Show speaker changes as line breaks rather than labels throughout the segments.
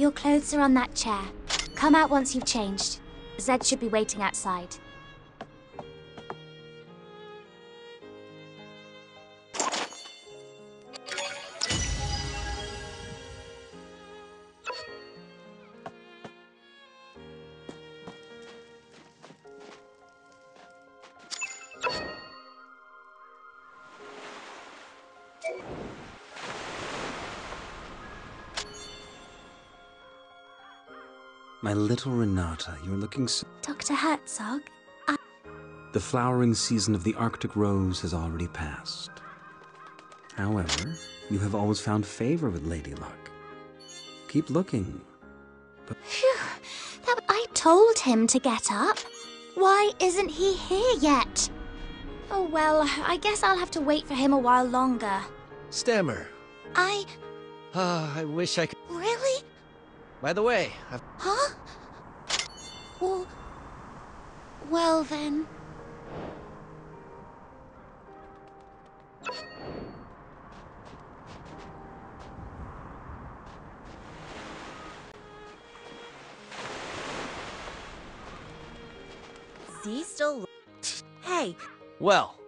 Your clothes are on that chair. Come out once you've changed. Zed should be waiting outside.
My little Renata, you're looking so...
Dr. Herzog?
The flowering season of the Arctic rose has already passed. However, you have always found favor with Lady Luck. Keep looking. But...
Phew. That, I told him to get up. Why isn't he here yet? Oh well, I guess I'll have to wait for him a while longer.
Stammer.
I...
Ah, I wish I could.
Really?
By the way, I've.
Huh? Well... Well then...
Z still. Hey,
Well,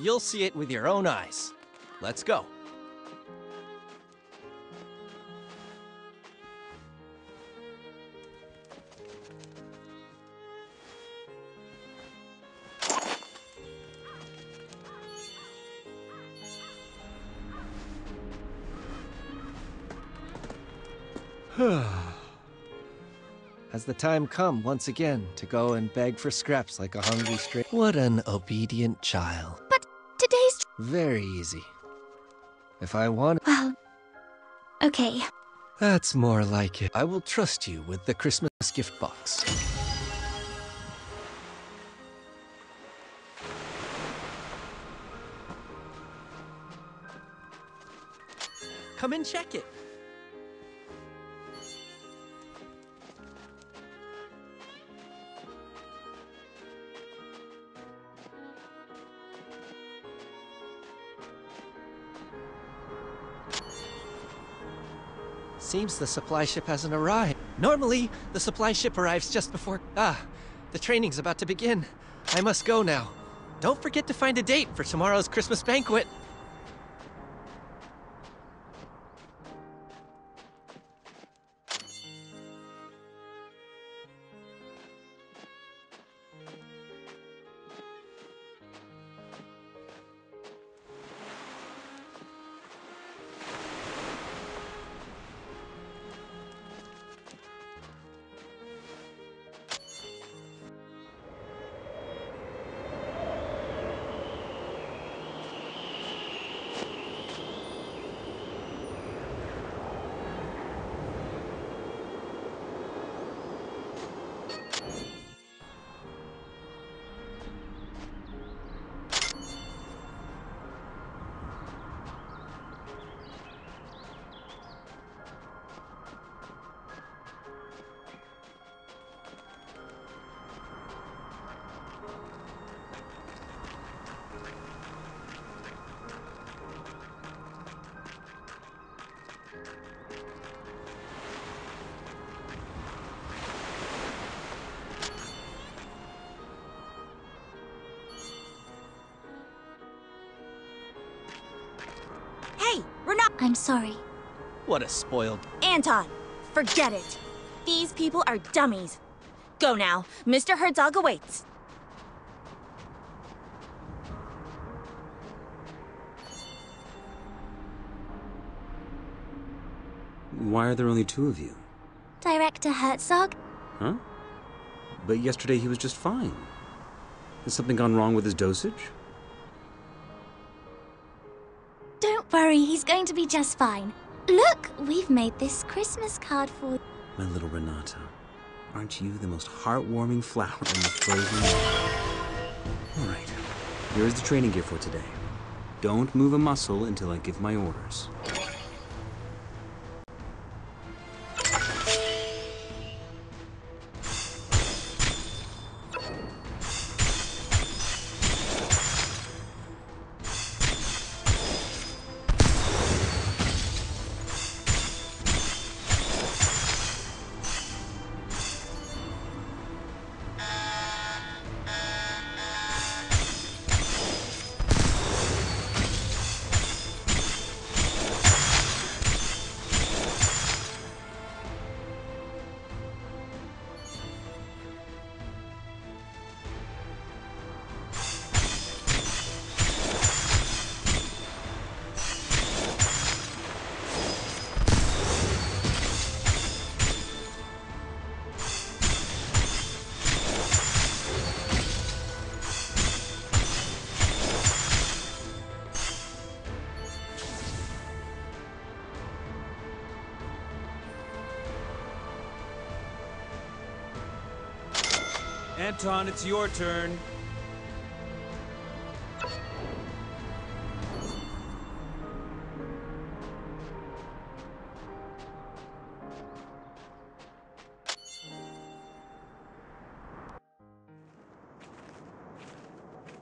you'll see it with your own eyes. Let's go. Has the time come once again to go and beg for scraps like a hungry stray? What an obedient child.
But today's...
Very easy. If I want,
Well... Okay.
that's more like it. I will trust you with the Christmas gift box. Come and check it. Seems the supply ship hasn't arrived. Normally, the supply ship arrives just before. Ah, the training's about to begin. I must go now. Don't forget to find a date for tomorrow's Christmas banquet.
We're not.
I'm sorry.
What a spoiled.
Anton, forget it. These people are dummies. Go now. Mr. Herzog awaits.
Why are there only two of you?
Director Herzog?
Huh? But yesterday he was just fine. Has something gone wrong with his dosage?
Worry, he's going to be just fine. Look, we've made this Christmas card for you.
My little Renata, aren't you the most heartwarming flower in the frozen world? All right, here is the training gear for today. Don't move a muscle until I give my orders. Anton, it's your turn.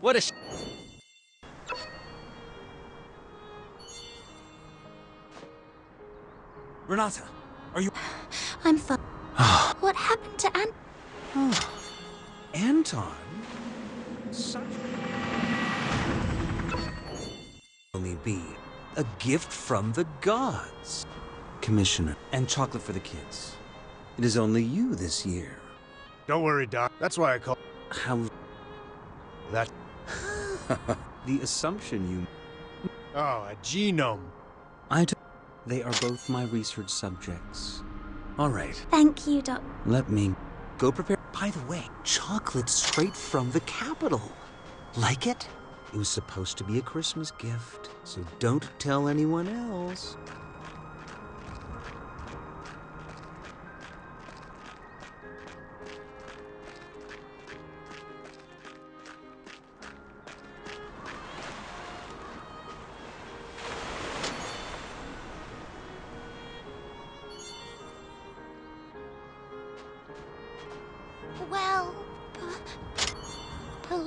What a sh-
Renata, are you...
I'm fine. what happened to An? Oh.
Anton? Such... Only be a gift from the gods. Commissioner, and chocolate for the kids. It is only you this year.
Don't worry, Doc. That's why I call
How...
that.
the assumption you...
Oh, a genome.
I d- They are both my research subjects. All right,
Thank you, Doc.
let me go prepare. By the way, chocolate straight from the capital. Like it? It was supposed to be a Christmas gift, so don't tell anyone else.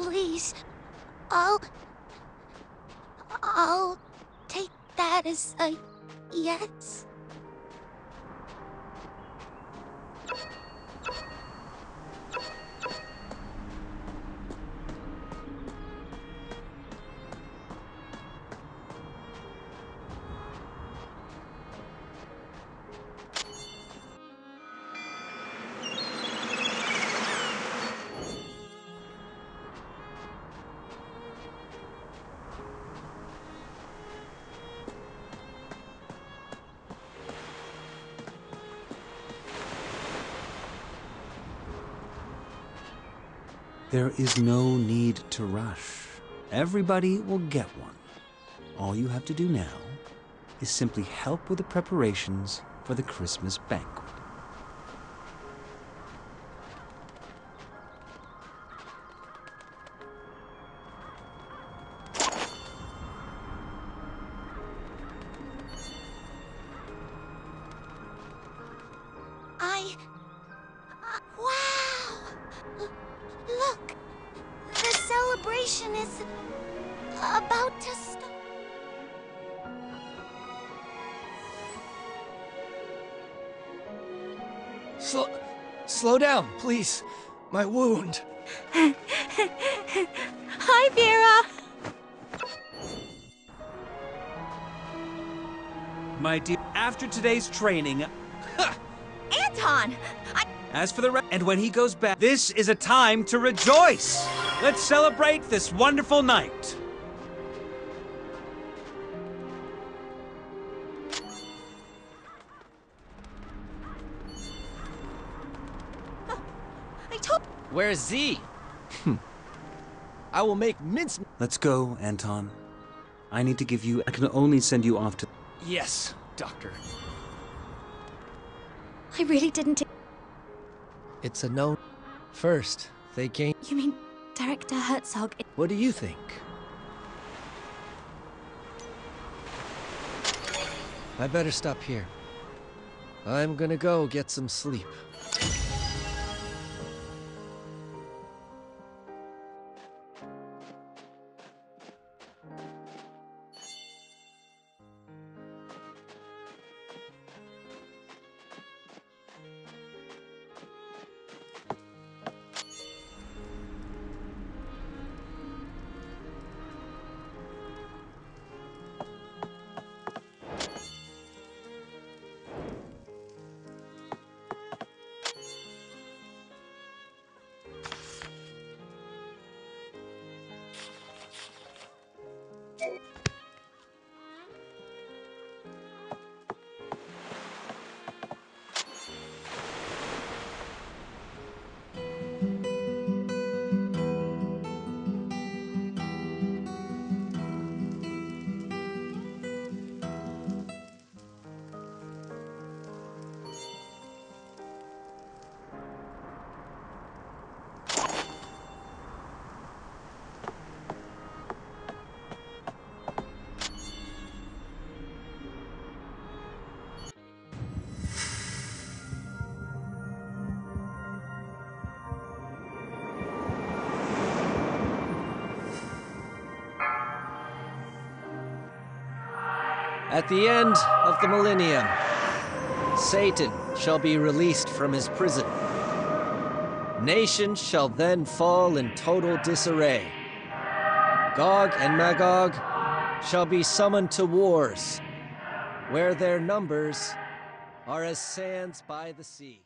Please, I'll, I'll take that as a yes.
There is no need to rush. Everybody will get one. All you have to do now is simply help with the preparations for the Christmas banquet.
About to stop.
Slow, slow down, please. My wound.
Hi, Vera.
My dear, after today's training,
Anton! I.
as for the rest, and when he goes back, this is a time to rejoice. Let's celebrate this wonderful night.
Where's Z? Hmm. I will make mince.
Let's go, Anton. I need to give you. I can only send you off to.
Yes, Doctor.
I really didn't.
It's a no. First, they came.
You mean Director Herzog?
What do you think? I better stop here. I'm gonna go get some sleep. At the end of the millennium, Satan shall be released from his prison. Nations shall then fall in total disarray. Gog and Magog shall be summoned to wars, where their numbers are as sands by the sea.